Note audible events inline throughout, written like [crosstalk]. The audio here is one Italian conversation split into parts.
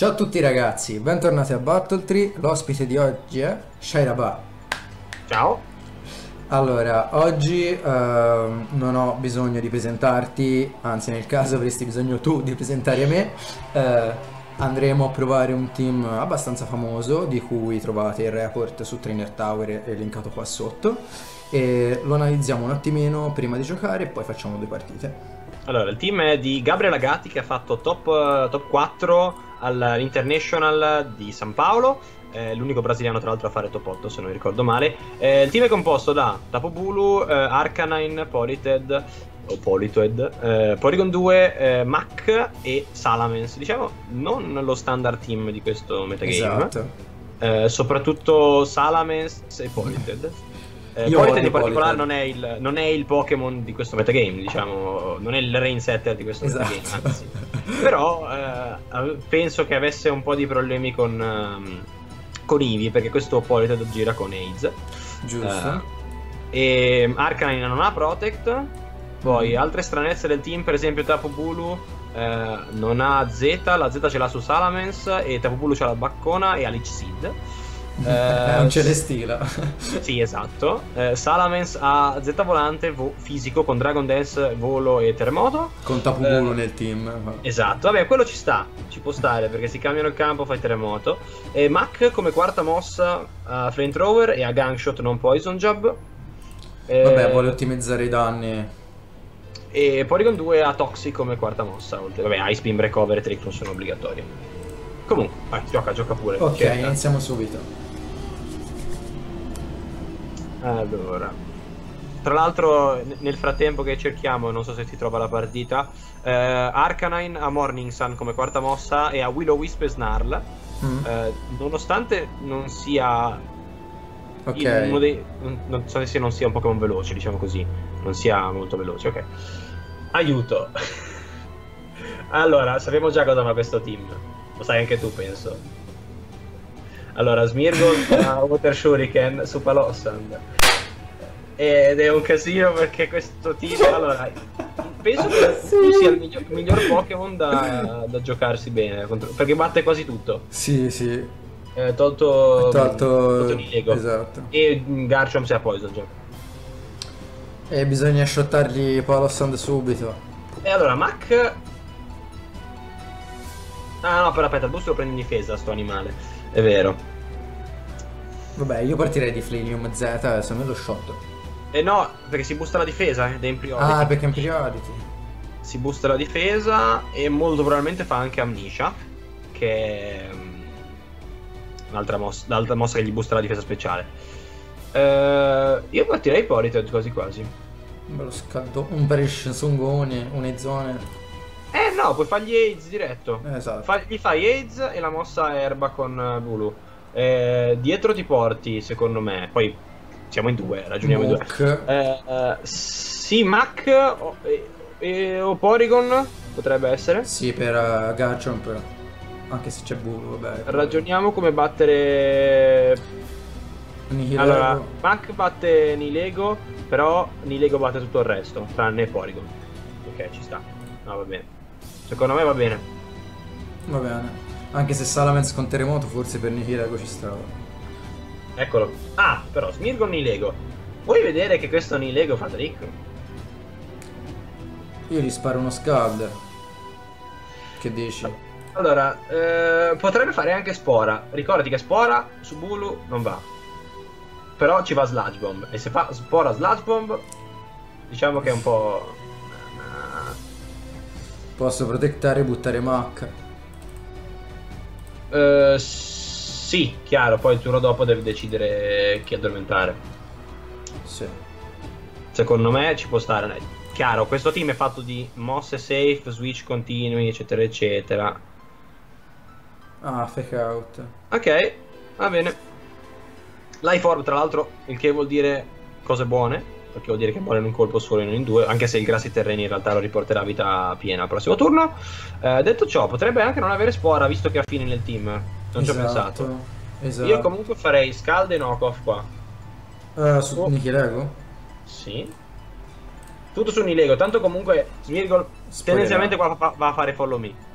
Ciao a tutti ragazzi, bentornati a Battletree. L'ospite di oggi è Shairaba. Ciao. Allora, oggi eh, non ho bisogno di presentarti, anzi nel caso avresti bisogno tu di presentare me. Eh, andremo a provare un team abbastanza famoso di cui trovate il report su Trainer Tower e linkato qua sotto e lo analizziamo un attimino prima di giocare e poi facciamo due partite. Allora, il team è di Gabriele Agati che ha fatto top, top 4 all'International di San Paolo. Eh, l'unico brasiliano, tra l'altro, a fare top 8, se non ricordo male. Eh, il team è composto da Tapobulu, eh, Arcanine, Polited o Politoed, eh, Polygon 2, eh, Mac e Salamence. Diciamo, non lo standard team di questo metagame. Esatto. Eh, soprattutto Salamence e Polited. Eh, Io in particolare non è, il, non è il Pokémon di questo metagame, diciamo, non è il rain setter di questo metagame, Esatto. anzi. Però eh, penso che avesse un po' di problemi con, ehm, con Eevee, perché questo Polited gira con AIDS. Giusto. Eh, e Arcanine non ha Protect. Poi Mm. altre stranezze del team, per esempio Tapu Bulu eh, non ha Z, la Z ce l'ha su Salamence e Tapu Bulu c'ha la Baccona e ha Lich Seed. È un celestila. [laughs] Sì, esatto. Eh, Salamence ha Z volante vo- fisico con Dragon Dance, volo e terremoto. Con Tapubulu Eh, nel team. Esatto, vabbè, quello ci sta, ci può stare perché si cambiano il campo, fai terremoto. E Mac come quarta mossa ha Flamethrower e ha Gangshot non Poison Jab. Eh, Vabbè, vuole ottimizzare i danni. E Polygon 2 ha Toxic come quarta mossa. Oltre, vabbè, Ice Beam Recover e Trick non sono obbligatorie. Comunque, vai, gioca, gioca pure. Ok, Cerca. iniziamo subito. Allora, tra l'altro, nel frattempo che cerchiamo, non so se ti trova la partita. eh, Arcanine ha Morning Sun come quarta mossa e ha Willow Wisp e Snarl. Mm, Eh, nonostante non sia ok. uno dei, non, non so se non sia un Pokémon veloce, diciamo così, non sia molto veloce, ok. Aiuto. [laughs] allora, sappiamo già cosa fa questo team. Lo sai anche tu, penso. Allora, Smirgol ha [laughs] Water Shuriken su Palossand. Ed è un casino perché questo team. Allora, penso che Sì. tu sia il miglior, miglior Pokémon da, da giocarsi bene. perché batte quasi tutto. Sì, sì. Eh, tolto. Tolto... tolto. Esatto. E Garchomp si ha Poison Jab. E bisogna shottargli Palossand subito. E allora, Mac. Ah no, però aspetta, il boost lo prende in difesa, sto animale. È vero. Vabbè, io partirei di Flinium Z, adesso me lo shot. E no, perché si boosta la difesa ed è in priority. Ah, perché è in priority. Si boosta la difesa e molto probabilmente fa anche Amnesia. Che è mm, un'altra mossa, l'altra mossa che gli boosta la difesa speciale. Eh, io partirei Polited quasi quasi. Un bello scaldo. Un Perish Sungone, un'Ezone. Eh no, puoi fargli AIDS diretto. Esatto. Fa- gli fai AIDS e la mossa erba con eh, Bulu. Eh, dietro ti porti, secondo me. Poi siamo in due, ragioniamo in due. Mook. Eh, eh, sì, Mac o, e- e- o Porygon potrebbe essere. Sì, per uh, Garchomp. Anche se c'è Bulu, vabbè. Ragioniamo come battere. Nihilego. Allora, Mac batte Nilego, però Nilego batte tutto il resto, tranne Porygon. Ok, ci sta. No, va bene. Secondo me va bene. Va bene. Anche se Salamence con terremoto, forse per Nihilego ci stava. Eccolo. Ah, però Smirgon Nilego. Vuoi vedere che questo Nilego fa trick? Io gli sparo uno Scald. Che dici? Allora, eh, potrebbe fare anche Spora. Ricordati che Spora su Bulu non va. Però ci va Sludge Bomb. E se fa Spora Sludge Bomb, diciamo che è un po'. Posso protettare e buttare Mac. Eh, sì, chiaro. Poi il turno dopo deve decidere chi addormentare. Sì. Secondo me ci può stare. Chiaro, questo team è fatto di mosse safe, switch continui, eccetera, eccetera. Ah, fake out. Ok, va bene. Life Orb, tra l'altro, il che vuol dire cose buone, perché vuol dire che muore in un colpo solo e non in due, anche se il grassi terreni in realtà lo riporterà a vita piena al prossimo turno. Eh, detto ciò, potrebbe anche non avere spora, visto che ha fine nel team. Non ci ho pensato. Esatto. Io comunque farei Scald e Knockoff qua. Eh, su Oh. Nihilego? Sì. Tutto su Nilego, tanto comunque Smirgol tendenzialmente qua va a fare follow me.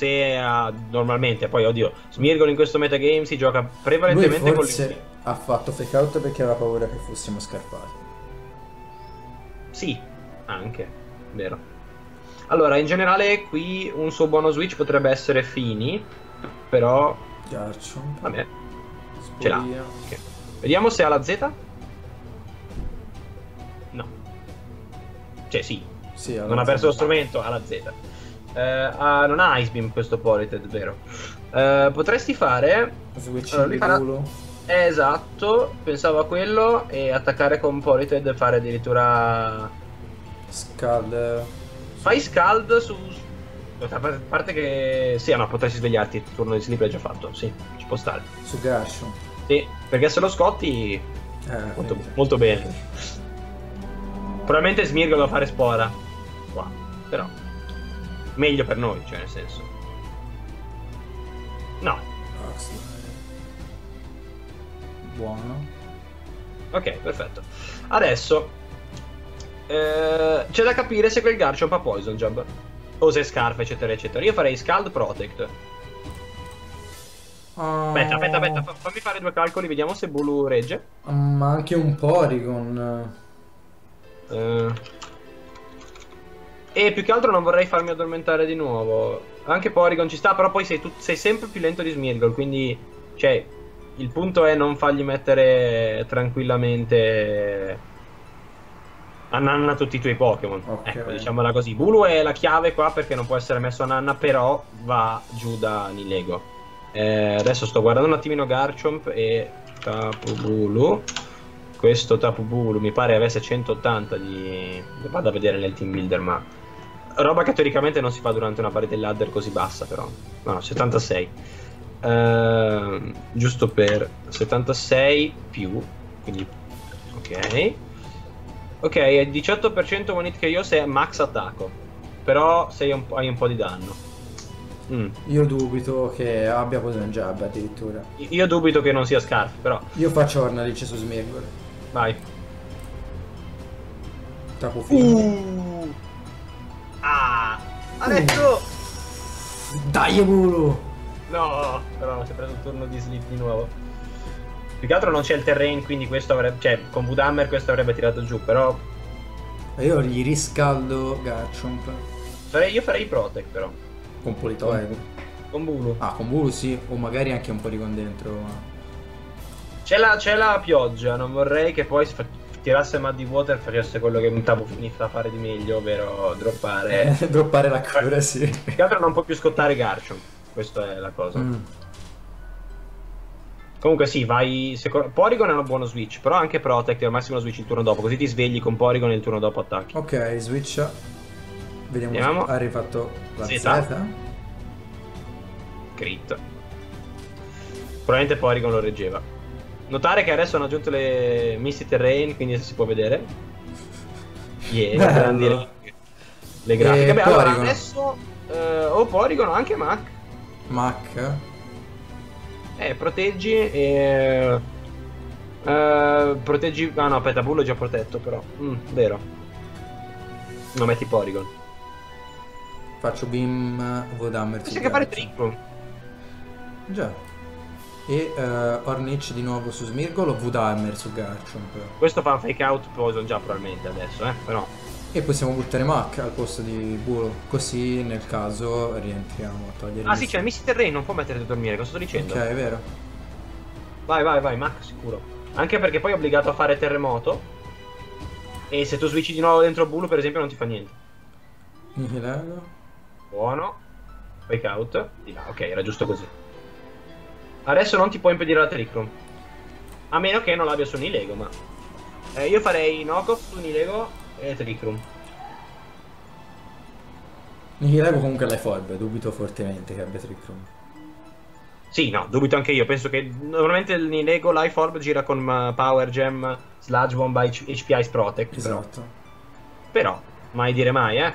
se uh, normalmente, poi oddio, Smirgol in questo metagame si gioca prevalentemente con forse le... ha fatto fake out perché aveva paura che fossimo scarpati. Sì, anche, vero. Allora, in generale qui un suo buono switch potrebbe essere Fini, però Garchomp. vabbè, ce l'ha. Sporia. Ok. Vediamo se ha la Z. No. Cioè sì, Sì, non ha perso lo strumento, ha la Z. Eh, ha- non ha Ice Beam questo Polited, vero? Eh, potresti fare... Switch Allora, di culo. Eh, esatto, pensavo a quello e attaccare con Polited e fare addirittura... Scald. Fai Scald su... A parte che... Sì, no, potresti svegliarti, il turno di sleep l'hai già fatto, sì, ci può stare. Su Garchomp. Sì, perché se lo scotti Eh, molto, molto bene. Probabilmente Smirgo da fare spora. Qua, però. Meglio per noi, cioè nel senso. No, Axel. Buono. ok, perfetto. Adesso eh, c'è da capire se quel Garchomp ha Poison Jump. O se scarfa, eccetera, eccetera. Io farei Scald Protect. Aspetta, aspetta, aspetta, fa- fammi fare due calcoli, vediamo se Bulu regge. Ma anche un Porygon. Eh, E più che altro non vorrei farmi addormentare di nuovo. Anche Porygon ci sta, però poi sei, tu- sei sempre più lento di Smirgol, quindi... Cioè, il punto è non fargli mettere tranquillamente a nanna tutti i tuoi Pokémon. Ok. Ecco, diciamola così. Bulu è la chiave qua perché non può essere messo a nanna, però va giù da Nilego. Eh, adesso sto guardando un attimino Garchomp e Tapu Bulu. Questo Tapu Bulu mi pare avesse 180 di... Vado a vedere nel team builder, ma... Roba che teoricamente non si fa durante una parete ladder così bassa, però. No, 76. Ehm, giusto per 76 più. Quindi... Ok. Ok, è 18% one hit che io se è max attacco. Però sei un po'- hai un po' di danno. Mm. Io dubito che abbia Poison Jab addirittura. Io dubito che non sia Scarf, però. Io faccio Ornalice su Smirgol. Vai. Tapu Fini. Uh. Ah! Ha detto! Dai Bulu! No, però si è preso un turno di sleep di nuovo. Più che altro non c'è il terrain, quindi questo avrebbe. Cioè, con Vudhammer questo avrebbe tirato giù, però. Io gli riscaldo Garchomp farei- io farei Protect, però. con Politoed. Con Bulu. Ah, con Bulu sì, o magari anche un Porygon dentro. C'è, la, c'è la pioggia, non vorrei che poi si fa- tirasse Muddy Water e facesse quello che un Tapu Fini sa fare di meglio, ovvero droppare. [laughs] Droppare la cura, sì. Più che altro non può più scottare Garchomp. Questa è la cosa. Mm. Comunque sì, vai. seco- Porygon è un buono switch, però anche Protect è al massimo switch il turno dopo, così ti svegli con Porygon e il turno dopo attacchi. Ok, switch. Vediamo Andiamo. se ha rifatto la Z. Z. Crit. Probabilmente Porygon lo reggeva. Notare che adesso hanno aggiunto le Misty Terrain, quindi si può vedere. Yeah, grandi le, grafiche. E Beh, allora Porygon. adesso eh, o Porygon o anche Mac. Mac. Eh, proteggi e... eh, proteggi... Ah no, aspetta, Bullo è già protetto però. Mm, vero. Non metti Porygon. Faccio Beam Vodhammer. Sai che fare Room. Già. E eh, Ornitch di nuovo su Smirgol o Vodhammer su Garchomp. Questo fa un fake out Poison già probabilmente adesso, eh. Però. E possiamo buttare Mac al posto di Bulo. Così nel caso rientriamo a togliere. Ah sì, c'è Misty Terrain, non può mettere a dormire, cosa sto dicendo? Ok, è vero. Vai, vai, vai, Mac sicuro. Anche perché poi è obbligato a fare terremoto. E se tu switchi di nuovo dentro Bulu, per esempio, non ti fa niente. Nihilego. Buono. Fake out. Di là, ok, era giusto così. Adesso non ti può impedire la Trick Room. A meno che non l'abbia su Nilego, ma. Eh, io farei knockoff su Nilego e Trick Room. Nihilego comunque l'hai forbe, dubito fortemente che abbia Trick Room. Sì, no, dubito anche io. Penso che normalmente il Nilego Life Orb gira con uh, Power Gem, Sludge Bomb, HP Ice Protect. però- Esatto. Però, mai dire mai, eh.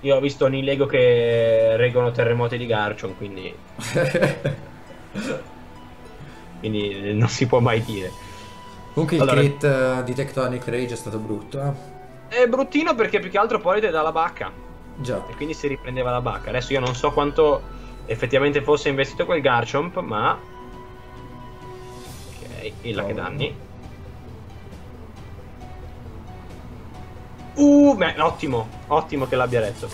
Io ho visto Nilego che reggono terremoti di Garchomp, quindi, [laughs] quindi non si può mai dire. Comunque il Allora- crit eh, di Tectonic Rage è stato brutto, eh. È bruttino perché più che altro poi ti dà la bacca. Già. e quindi si riprendeva la bacca. Adesso io non so quanto effettivamente fosse investito quel Garchomp, ma... Ok, il là che danni. Uh, beh, ottimo, ottimo che l'abbia letto.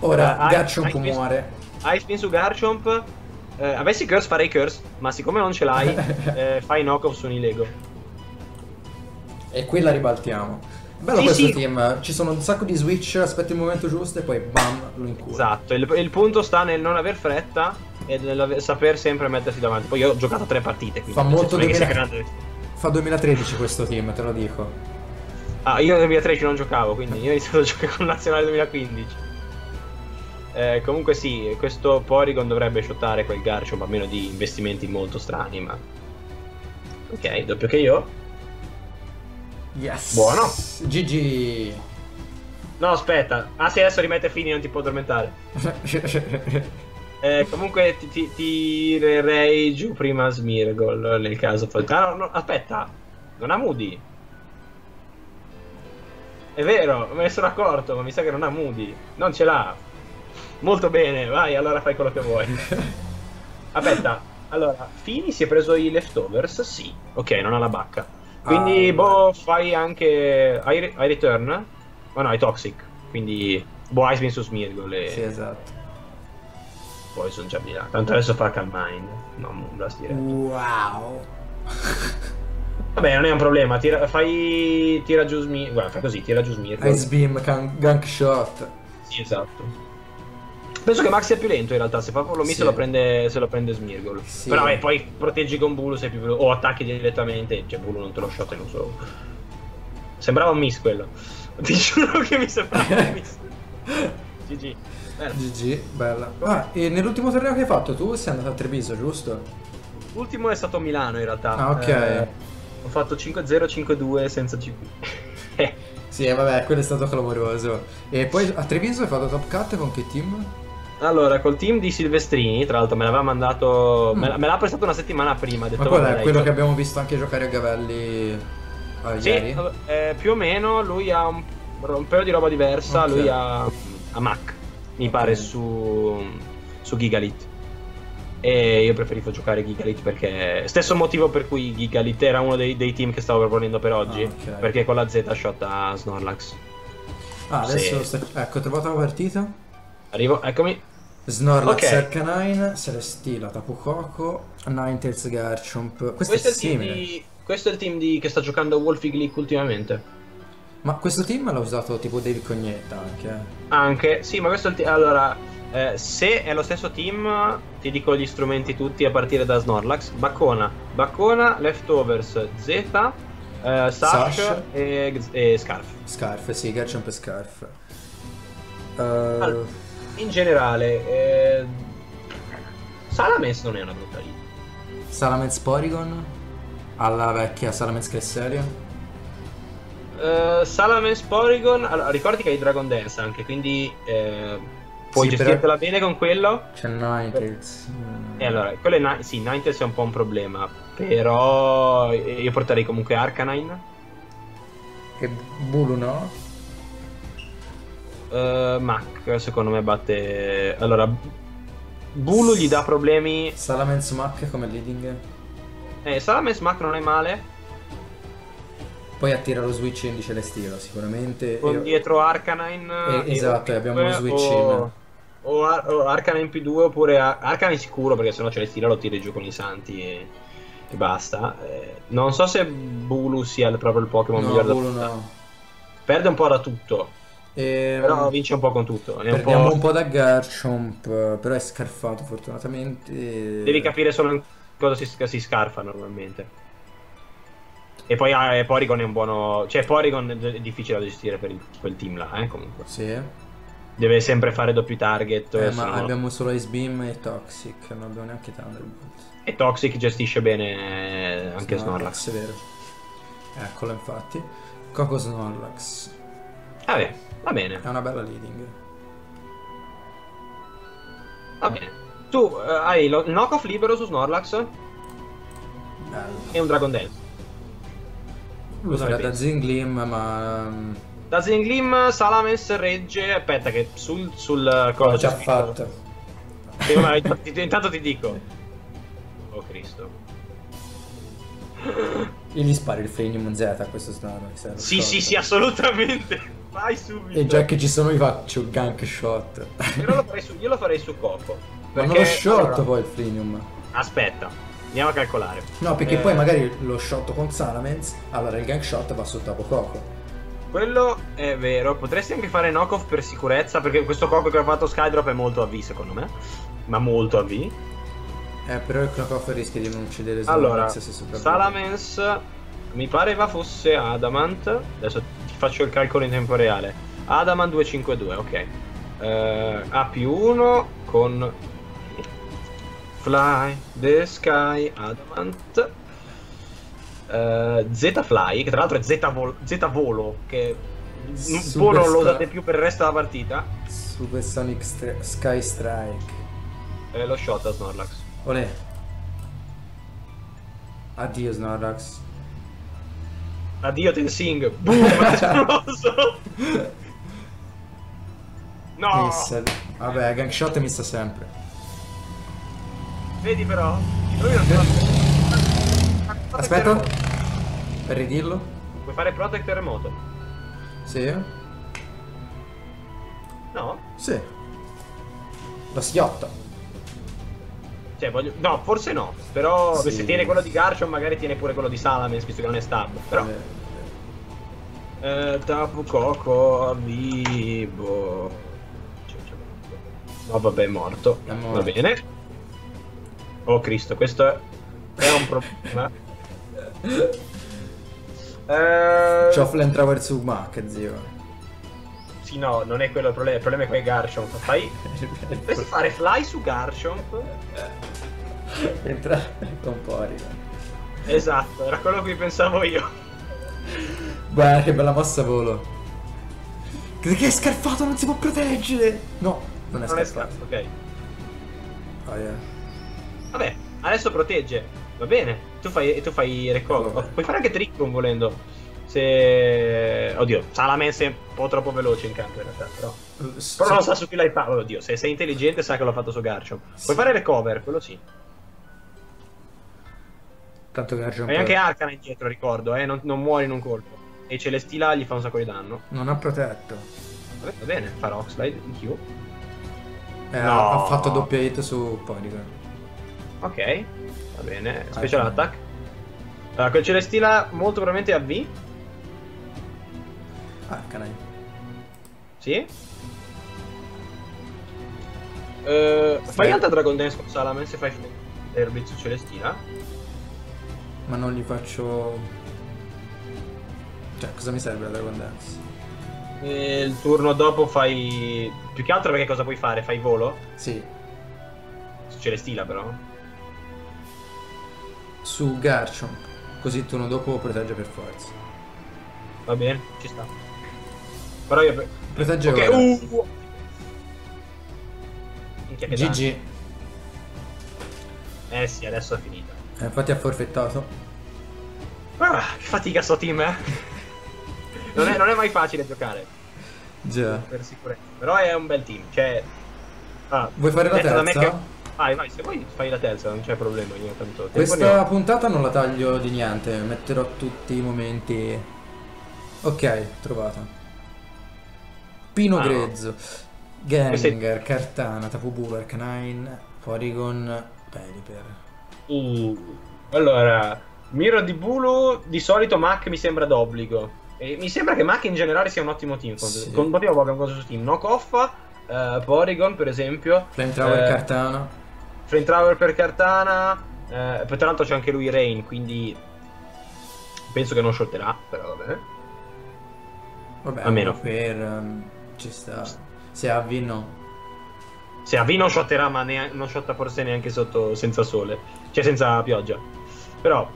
Ora Eh, Garchomp hai- hai muore. Hai spin su Garchomp. Eh, avessi curse farei curse, ma siccome non ce l'hai, [laughs] eh, fai knock-off su Nilego. E qui la ribaltiamo. Bello Sì, questo sì. team, ci sono un sacco di switch, aspetti il momento giusto e poi bam, lo incula. Esatto, il, il punto sta nel non aver fretta e nel saper sempre mettersi davanti. Poi io ho giocato tre partite, quindi Fa molto senso, non è che sia 2000 grande. Fa 2013 questo team, te lo dico. Ah, io nel 2013 non giocavo, quindi io ho iniziato a giocare con Nazionale 2015. Eh, comunque sì, questo Porygon dovrebbe shottare quel Garchomp a meno di investimenti molto strani, ma... Ok, doppio che io. Yes. Buono. GG. No, aspetta. Ah sì, adesso rimette fini, non ti può addormentare. [laughs] Eh, comunque ti, ti- tirerei giù prima Smirgol nel caso. Ah, no, no, aspetta, non ha Moody. È vero, me ne sono accorto, ma mi sa che non ha Moody. Non ce l'ha. Molto bene, vai, allora fai quello che vuoi. [laughs] Aspetta, allora, Fini si è preso i leftovers? Sì. Ok, non ha la bacca. Quindi, Ah, boh, fai anche. Hai, hai return? Oh no, hai toxic. Quindi, boh, Ice Beam su Smirgol e sì, esatto. poi sono già di là. Tanto adesso fa Calm Mind. No, Moonblast diretto. Wow. Vabbè, non è un problema. Tira, fai. Tira giù Smirgol. Guarda, fai così, tira giù Smirgol. Ice Beam, can- Gunk Shot. Sì, esatto. Penso che Max sia più lento in realtà, se fa Follow Me Sì. se lo prende, se lo prende Smirgol. Sì. Però eh, poi proteggi con Bulu sei più velo- o attacchi direttamente, cioè Bulu non te lo shot in un solo. Sembrava un miss quello. [laughs] Ti giuro che mi sembrava un miss. [laughs] GG. Bene. GG, bella. Ah, e nell'ultimo torneo che hai fatto tu sei andato a Treviso, giusto? L'ultimo è stato a Milano in realtà. Ah, ok. Eh, ho fatto 5-0, 5-2 senza GP. [laughs] Sì, eh, vabbè, quello è stato clamoroso. E poi a Treviso hai fatto top cut con che team? Allora, col team di Silvestrini, tra l'altro me l'aveva mandato. Mm. Me, l'ha prestato una settimana prima. Ha detto, Ma quello "Vabbè, è quello che abbiamo visto anche giocare a Gavelli ah, Sì, ieri? eh, più o meno lui ha un, un paio di roba diversa. Ok. Lui ha, ha Mac, mi pare, su, su Gigalit. E io preferisco giocare Gigalit perché. Stesso motivo per cui Gigalit era uno dei, dei team che stavo proponendo per oggi. Ah, ok. Perché con la Z shot a Snorlax. Ah, adesso Sì. ecco, ho trovato la partita. Arrivo, eccomi. Snorlax, Ok. Arcanine, Celestila, Tapu Koko, Ninetales, Garchomp. Questo, Questo è, è il team simile. di, questo è il team di, che sta giocando Wolfie Glick ultimamente. Ma questo team l'ha usato tipo David Cognetta anche. eh. Anche, sì, ma questo è il team. Allora, eh, se è lo stesso team, ti dico gli strumenti tutti a partire da Snorlax: Baccona, Baccona, Leftovers, Z, eh, Sash, Sash. E, e Scarf. Scarf, sì, Garchomp e Scarf. Uh, Allora. In generale, eh, Salamence non è una brutta lì. Salamence Porygon alla vecchia Salamence Cresselia. Eh, Salamence Porygon, allora, ricordi che hai Dragon Dance anche, quindi eh, puoi Sì, però- gestirtela bene con quello. C'è Ninetales. E allora, quello è Ni- sì, Ninetales è un po' un problema, però io porterei comunque Arcanine. E Bulu no? Eh, Mac, secondo me batte... Allora, Bulu gli dà problemi... Salamence Mac come leading. Eh, Salamence Mac non è male, Poi attira lo switch in di Celestila sicuramente. con E- dietro Arcanine... Eh, esatto, abbiamo lo switch o, in. o, Ar- o Arcanine P2 oppure Ar- Arcanine sicuro perché sennò Celestina lo tiri giù con i santi e, e basta. Eh, non so se Bulu sia il- proprio il Pokémon No, migliore da Bulu no. Perde un po' da tutto, E, però vince un po' con tutto. È un Perdiamo po'... un po' da Garchomp, però è scarfato fortunatamente. Devi capire solo in cosa si, si scarfa normalmente. E poi ah, Porygon è un buono. Cioè, Porygon è difficile da gestire per il- quel team là, eh, comunque. Sì. Deve sempre fare doppi target. Eh, se ma no- abbiamo solo Ice Beam e Toxic, non abbiamo neanche Thunderbolt. E Toxic gestisce bene anche Snorlax. È vero. Eccolo infatti. Coco Snorlax. Vabbè, va bene, È una bella leading. va bene. Tu eh, hai lo- il knockoff libero su Snorlax Bello. e un Dragon Dance. Lo farei da? Zinglim, ma mm, Dazzling Gleam, Salamence regge. Aspetta, che sul. sul L'ho cosa già c'è scritto? fatto. Sì, ma intanto, ti dico. Oh Cristo. Io gli sparo il Frenium Z a questo che serve Sì, sì, sì, assolutamente. Vai subito. E già che ci sono vi faccio il gank shot. Io lo farei su, io lo farei su Coco. Ma non Perché- lo shot allora, poi il Frenium. Aspetta, andiamo a calcolare. No, perché Eh, poi magari lo shot con Salamence, allora il gank shot va sotto a Coco. Quello è vero, potresti anche fare knock-off per sicurezza, perché questo Coco che ha fatto Skydrop è molto AV secondo me. Ma molto AV. Eh, però il knockoff rischia di non uccidere Allora, Salamence se sopravvive. Salamence mi pareva fosse Adamant. Adesso faccio il calcolo in tempo reale. Adamant 252, ok. Eh, A più 1 con Fly the Sky Adamant. Eh, Z Fly, che tra l'altro è Z, vol- Z Volo, che Super non lo usate più per il resto della partita. Super Sonic Stra- Sky Strike. Eh, lo shot a Snorlax. Olè. Addio Snorlax. Addio Tensing. Boom, [laughs] esploso. [laughs] No, Missa. Vabbè, gank shot mi sta sempre. vedi però. Lui non sa- Aspetta. Per ridirlo? Puoi fare protect remoto? Sì. No? Sì. La schiotta. Cioè, voglio... No, forse no. Però Sì. se tiene quello di Garchomp, magari tiene pure quello di Salamence, visto che non è stab. Però. Eh, Eh, Tapu Coco, vivo. No, vabbè, è morto. È morto. Va bene. Oh Cristo, questo è, è un problema. [laughs] Eh, C'ho Flamethrower su Mach, zio. Sì, no, non è quello il problema. Il problema è con Garchomp. Fai. [laughs] Dovresti fare fly su Garchomp. [laughs] Entra con Porygon. Esatto, era quello a cui pensavo io. Guarda che bella mossa volo. Che che è scarfato, non si può proteggere. No, non è Non è scarfato. ok. Oh, yeah. Vabbè, adesso protegge. Va bene. Tu fai, tu fai recover. Recover. Puoi fare anche trick room volendo. Se. Oddio, Salamence è un po' troppo veloce in campo in realtà. Però. Però non sa su chi l'hai fatto. Oddio, se sei intelligente sa che l'ha fatto su Garchomp. Puoi fare recover, quello sì. Tanto che Garchomp Hai anche Arcana indietro, ricordo, eh. Non, non muori in un colpo. E Celestila gli fa un sacco di danno. non ha protetto. Vabbè, va bene, fa Rockslide in Q. Eh, No. ha fatto doppia hit su Porygon. Ok, va bene. Special Arcana. attack. Allora, col Celestila molto probabilmente AV. Arcanine. Sì. Eh, fai alta Dragon Dance con Salamence e fai Herbit su Celestina. Ma non gli faccio... Cioè, cosa mi serve la Dragon Dance? E il turno dopo fai. Più che altro perché cosa puoi fare? Fai volo? Sì. Celestila, però. Su Garchomp. Così il turno dopo protegge per forza. Va bene, ci sta. Però io. Protegge Ok, ora. uh! GG. Eh sì, adesso è finita. Eh, infatti ha forfettato. Ah, che fatica sto team, eh. [laughs] non, è, non è mai facile giocare, Già. per sicurezza. Però è un bel team, cioè... Ah, Vuoi fare la me terza? che- Vai, vai, se vuoi fai la terza, non c'è problema, io tanto... Questa puntata non la taglio di niente, metterò tutti i momenti. Ok, trovato. Pino Ah, no. Grezzo, Questa Gengar, Cartana, Tapu Bulu, Arcanine, Porygon, Pelipper. Uh, allora, Miro di Bulu, di solito Mac mi sembra d'obbligo. E mi sembra che Mac in generale sia un ottimo team. Con, Sì. con motivo Pokémon cosa su team. Knock off, eh, Porygon per esempio. Flamethrower, Eh, Cartana. Flame Traveler per Cartana. Eh, tra l'altro c'è anche lui Rain, quindi penso che non shotterà, però va bene. Vabbè, almeno. per ehm, ci sta. Se ha V no. Se a V non shotterà, ma neanche, non shotta forse neanche sotto senza sole, cioè senza pioggia. Però,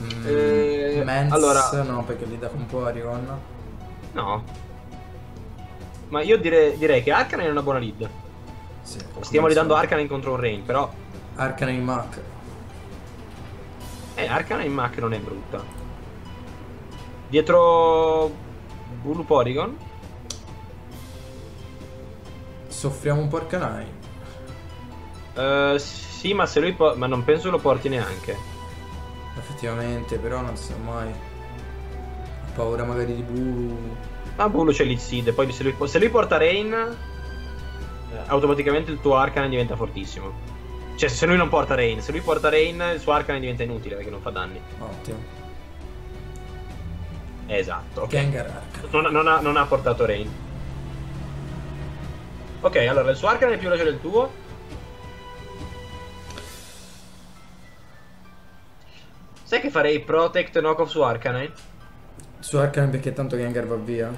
Mm, Eh, Mance allora- no, perché gli dà un Porygon. no. Ma io direi, direi che Arcanine è una buona lead. Sì, Stiamo ridando Arcanine. Arcanine contro un Rain, però Arcanine Mach. Eh, Arcana in Mac non è brutta. Dietro Ulu Porygon. Soffriamo un po' Arcanine. Eh, sì, ma se lui po- ma non penso lo porti neanche. Effettivamente, però non si sa mai. Ho paura magari di Bulu. Ma Bulu c'è l'Ixid, poi se lui, se lui porta Rain, eh, automaticamente il tuo Arcanine diventa fortissimo. Cioè, se lui non porta Rain, se lui porta Rain, il suo Arcanine diventa inutile perché non fa danni. Ottimo. Esatto. Gengar Arca. Non, non ha, non ha portato Rain. Ok, allora il suo Arcanine è più veloce del tuo. Sai che farei Protect Knockoff su Arcanine? Su Arcanine perché tanto Gengar va via.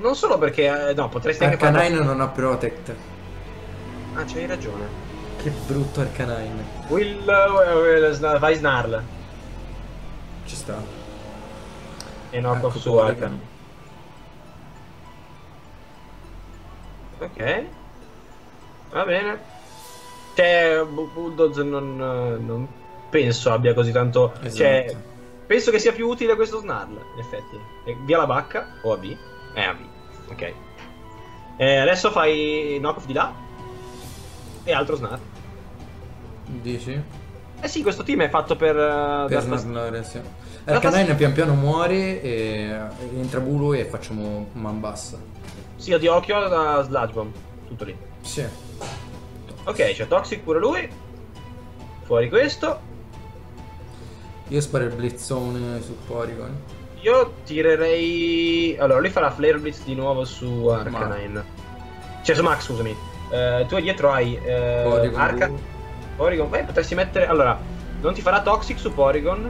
Non solo perché. eh, no, potresti anche farlo- Arcanine non ha Protect. Ah, c'hai ragione. Che brutto Arcanine. Will. eh, eh, Sna- vai Snarl. Ci sta. E Knockoff Ecco su Arcanine. Ok. Va bene. Cioè, Bu- Bulldogs non, eh, non penso abbia così tanto. Esatto. Cioè, penso che sia più utile questo Snarl, in effetti. E via la bacca o a B? Eh, a B. Ok. Eh, adesso fai knockoff di là. E altro Snarl. Dici? Eh sì, questo team è fatto per. eh, Per snarlare, sì. Arcanine pian piano muore e entra Bulu e facciamo man bassa. Sì, di occhio da Sludge Bomb. Tutto lì. Sì. Ok, c'è Toxic pure lui. Fuori questo. Io sparo il blizzone su Porygon. Io tirerei. Allora, lui farà Flare Blitz di nuovo su Arcanine. Cioè, su Max, scusami. Eh, tu dietro hai eh, Porygon. Arca. Porygon. Beh, potresti mettere. Allora, non ti farà Toxic su Porygon.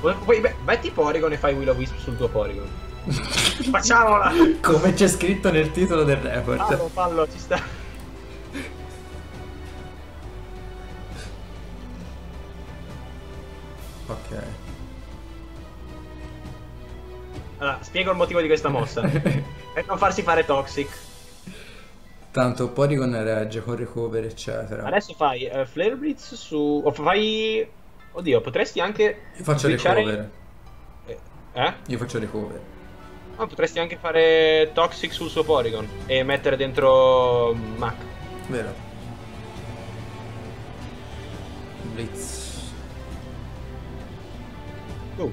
Poi, poi, beh, metti Porygon e fai Will of Wisp sul tuo Porygon. [laughs] Facciamola! Come c'è scritto nel titolo del report. Fallo, fallo, ci sta. Ok. Allora, spiego il motivo di questa mossa. [laughs] per non farsi fare Toxic. Tanto Porygon regge con recover, eccetera. Adesso fai eh, Flare Blitz su. O fai. Oddio, potresti anche. Io faccio switchare- recover. Eh? Io faccio recover. No, potresti anche fare Toxic sul suo Porygon e mettere dentro mm, Mac. Vero. Blitz. Uh.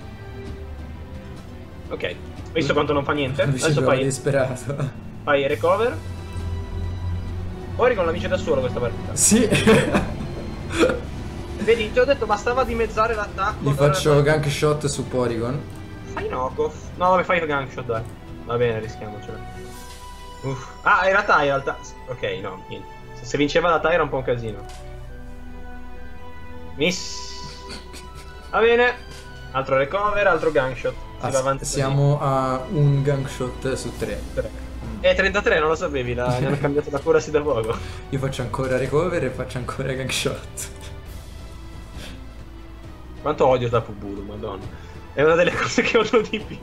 Ok, visto quanto non fa niente, Mi adesso fai, disperato. fai recover. Porygon la vince da solo questa partita. sì. Vedi, ti ho detto bastava dimezzare l'attacco. Gli faccio gank shot su Porygon. Fai knockoff. No, vabbè, fai gank shot, dai. Va bene, rischiamocela. Uff. Ah, in realtà, in realtà. Ok, no, niente. Se- vinceva la Tyra è un po' un casino. Miss. Va bene. Altro recover, altro gank shot. Si Ah, va avanti siamo a un gank shot su tre. Eh, 33, non lo sapevi, la... ne hanno cambiato la cura sì da poco. Io faccio ancora recover e faccio ancora gank shot. Quanto odio Tapu Bulu, madonna. È una delle cose che odio di più.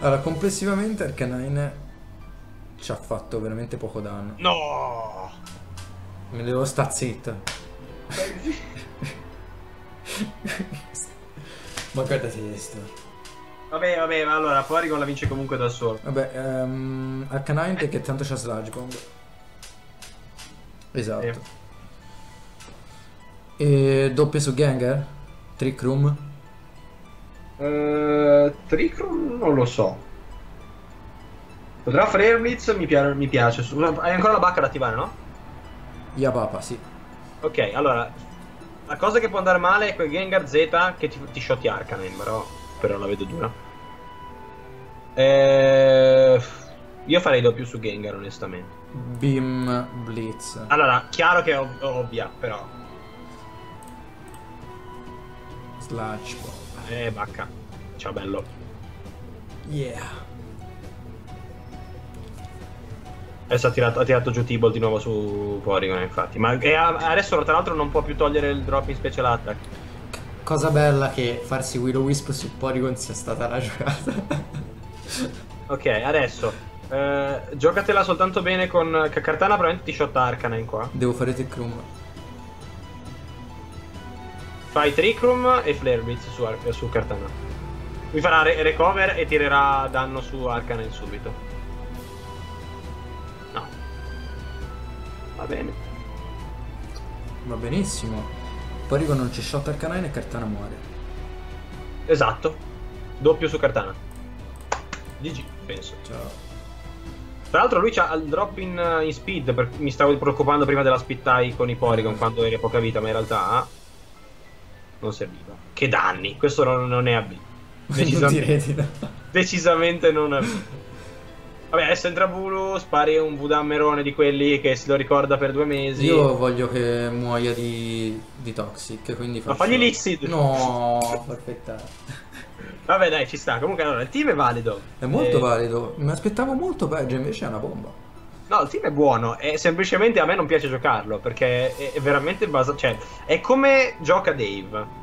Allora, complessivamente Arcanine ci ha fatto veramente poco danno. No! Me devo sta zitto. [laughs] Ma guardate questo. Vabbè, vabbè, ma allora Porygon la vince comunque da solo. Vabbè, ehm, Arcanine perché tanto c'ha Sludge Bomb. Esatto. E doppia su Gengar? Trick Room? Uh, Trick Room non lo so. Potrà Flare Blitz, mi, pia- mi piace. Hai ancora la bacca da attivare, no? Yapapa, sì. Ok, allora. La cosa che può andare male è quel Gengar Z che ti, ti shotti Arcanine, però, però la vedo dura. Eh, io farei doppio su Gengar, onestamente. Beam Blitz. Allora, chiaro che è ov- ovvia, però. Sludge Bomb. Eh, bacca. Ciao, bello. Yeah. Adesso ha tirato, ha tirato giù T-Ball di nuovo su Porygon, infatti. Ma e adesso, tra l'altro, non può più togliere il drop in special attack. Cosa bella che farsi Willow Wisp su Porygon sia stata la giocata. [laughs] Ok, adesso. Eh, giocatela soltanto bene con. Che Cartana probabilmente ti shot Arcanine qua. Devo fare Trick Room. Fai Trick Room e Flare Blitz su, Ar- su Cartana. lui farà re- recover e tirerà danno su Arcanine subito. No. Va bene. Va benissimo. Poi arriva non c'è shot Arcanine e Cartana muore. Esatto. Doppio su Cartana. GG, penso. Ciao. Tra l'altro lui c'ha il drop in, in speed, per- mi stavo preoccupando prima della speed tie con i Porygon quando eri a poca vita, ma in realtà non serviva. Che danni, questo non, non è AB. [laughs] Non Decisamente, di no. decisamente non AB. Vabbè, adesso entra Bulu, spari un Budammerone di quelli che se lo ricorda per due mesi. Io voglio che muoia di, di Toxic, quindi Ma faccio... fagli l'Ixid. No, perfetta. Vabbè, dai, ci sta. Comunque, allora, il team è valido. È molto Eh, valido. Mi aspettavo molto peggio, invece è una bomba. No, il team è buono, è semplicemente a me non piace giocarlo perché è, è veramente basato. Cioè, è come gioca Dave.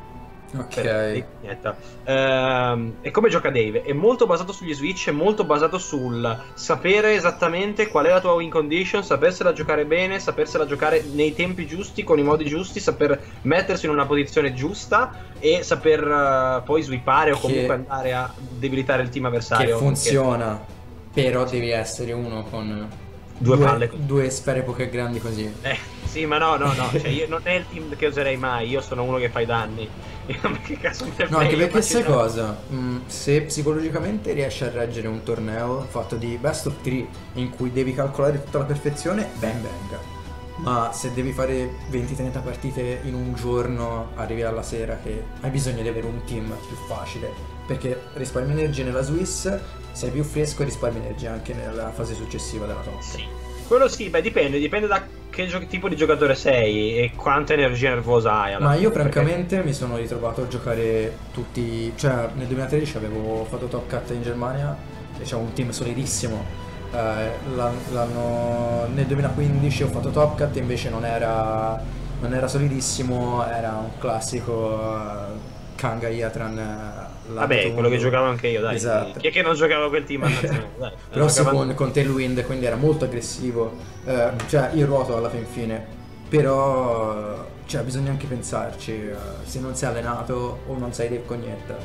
Ok. Per- niente. Ehm, è come gioca Dave, è molto basato sugli switch, è molto basato sul sapere esattamente qual è la tua win condition, sapersela giocare bene, sapersela giocare nei tempi giusti, con i modi giusti, saper mettersi in una posizione giusta e saper eh, poi sweepare o Che- comunque andare a debilitare il team Che avversario. funziona. Però devi essere uno con Due palle. due sfere poche grandi così. Eh, sì, ma no, no, no, cioè io non è il team che userei mai, io sono uno che fa i danni. [laughs] Ma che cazzo mi No, anche perché sai cosa? Mm, se psicologicamente riesci a reggere un torneo fatto di best of 3 in cui devi calcolare tutta la perfezione, ben venga. Ma se devi fare 20-30 partite in un giorno, arrivi alla sera che hai bisogno di avere un team più facile. Perché risparmi energia nella Swiss, sei più fresco e risparmi energia anche nella fase successiva della top. Sì. Quello sì, beh, dipende, dipende da che gio- tipo di giocatore sei e quanta energia nervosa hai. Ma io perché- francamente mi sono ritrovato a giocare tutti, cioè nel 2013 avevo fatto Top Cut in Germania e c'avevo un team solidissimo. Eh, l'an- l'anno, nel 2015 ho fatto Top Cut invece non era, non era solidissimo, era un classico eh, Kanga Iatran. Vabbè, quello che giocavo anche io, dai. Esatto. Chi è che non giocava quel team [laughs] nazionale? Dai, Però giocava- con, con Tailwind, quindi era molto aggressivo. Eh, cioè, il ruoto alla fin fine. Però, cioè, bisogna anche pensarci. eh, se non sei allenato o non sei Dave Cognetta.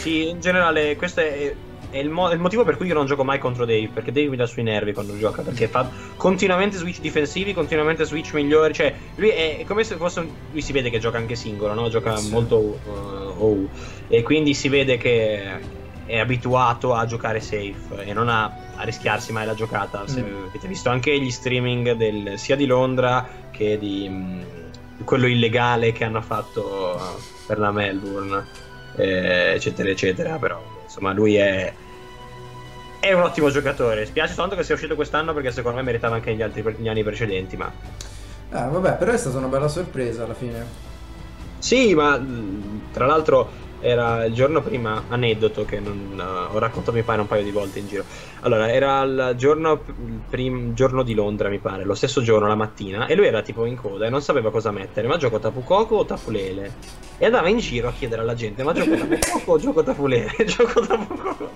Sì, in generale, questo è, è il, mo- il motivo per cui io non gioco mai contro Dave. Perché Dave mi dà sui nervi quando gioca. Perché fa continuamente switch difensivi, continuamente switch migliori. Cioè, lui è, è come se fosse. un- lui si vede che gioca anche singolo, no? Gioca Sì. molto uh, OU. E quindi si vede che è abituato a giocare safe e non a, a rischiarsi mai la giocata. Se, Mm. Avete visto anche gli streaming del- sia di Londra che di. mm, quello illegale che hanno fatto per la Melbourne eh, eccetera eccetera però insomma lui è è un ottimo giocatore spiace tanto che sia uscito quest'anno perché secondo me meritava anche negli altri negli anni precedenti ma Eh, vabbè, però è stata una bella sorpresa alla fine. sì ma mh, tra l'altro era il giorno prima aneddoto che non, eh, ho raccontato mi pare un paio di volte in giro. Allora era il giorno, il prim- giorno di Londra mi pare lo stesso giorno la mattina e lui era tipo in coda e non sapeva cosa mettere. Ma gioco Tapu Koko o Tapu Lele? E andava in giro a chiedere alla gente ma gioco Tapu Koko o gioco Tapu Lele? [laughs] Gioco Tapu Koko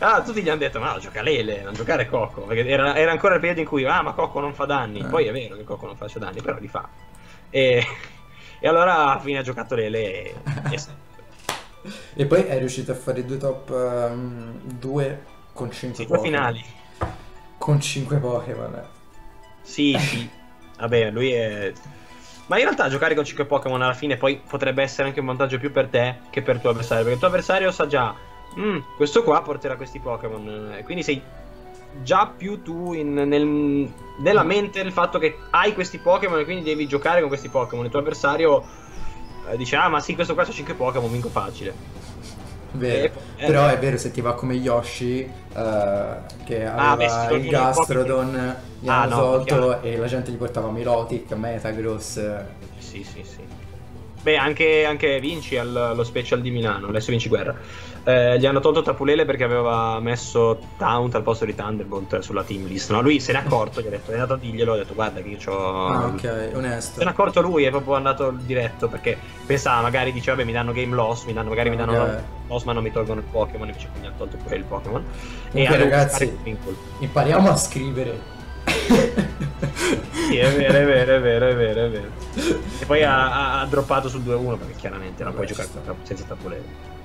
ah tutti gli hanno detto ma no, gioca Lele non giocare Coco. Perché era, era ancora il periodo in cui ah ma Coco non fa danni. Eh. poi è vero che Coco non faccia danni però li fa. E, e allora alla fine ha giocato Lele e, [laughs] e poi è riuscito a fare due top 2 con 5 sì, finali Con 5 Pokémon. eh. Sì, sì. Vabbè, lui è. Ma in realtà giocare con 5 Pokémon alla fine poi potrebbe essere anche un vantaggio più per te che per il tuo avversario. Perché il tuo avversario sa già, "Mm, questo qua porterà questi Pokémon. Quindi sei già più tu in- nel- nella mente il fatto che hai questi Pokémon e quindi devi giocare con questi Pokémon. Il tuo avversario eh, dice, ah ma sì, questo qua c'ha 5 Pokémon, vinco facile. Vero. Eh, Però è vero se ti va come Yoshi eh, che Ah, beh, aveva sì, il Gastrodon gli Ah, hanno no, tolto e la gente gli portava Milotic, Metagross. Sì, sì, sì. Beh, anche, anche Vinci al- allo special di Milano, adesso Vinci Guerra. Eh, gli hanno tolto Tapulele perché aveva messo Taunt al posto di Thunderbolt sulla team list. No, lui se n'è accorto, gli ha detto, è andato a dirglielo, ha detto guarda che io c'ho... Ah, ok, onesto. Se n'è accorto lui, è proprio andato diretto perché pensava magari dice vabbè mi danno game loss, mi danno, magari mi danno loss ma non mi tolgono il Pokémon, invece quindi hanno tolto pure il Pokémon. Hanno ragazzi. Impariamo a scrivere. Sì, è vero, è vero, è vero, è vero, è vero. E poi ha, ha- ha droppato sul 2-1 perché chiaramente non puoi Vabbè, ci giocare senza Tapulele.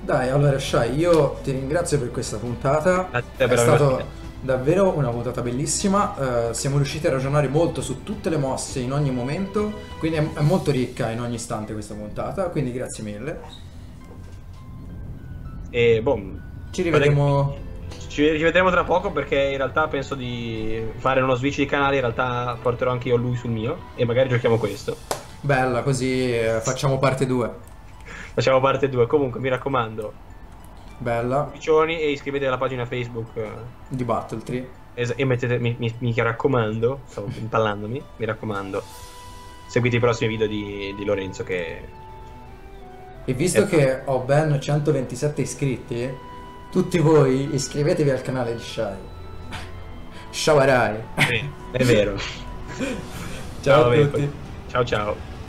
Dai, allora Shai, io ti ringrazio per questa puntata. A te È stato avermi- davvero una puntata bellissima. eh, siamo riusciti a ragionare molto su tutte le mosse in ogni momento. Quindi è, è molto ricca in ogni istante questa puntata. Quindi grazie mille. E boh, Ci rivedremo. ci rivedremo tra poco perché in realtà penso di fare uno switch di canale, in realtà porterò anche io lui sul mio e magari giochiamo questo. Bella, così eh, facciamo parte 2. Facciamo parte 2. Comunque mi raccomando, Bella. piccioni e iscrivetevi alla pagina Facebook Di Battle Tree. es- e mettete, mi, mi- mi raccomando, stavo impallandomi, mi raccomando, seguite i prossimi video di, di Lorenzo che E visto Eh. che ho ben 127 iscritti, tutti voi iscrivetevi al canale di Shai. [laughs] Shawarai. è vero. Ciao a Vabbè, tutti. Ciao ciao.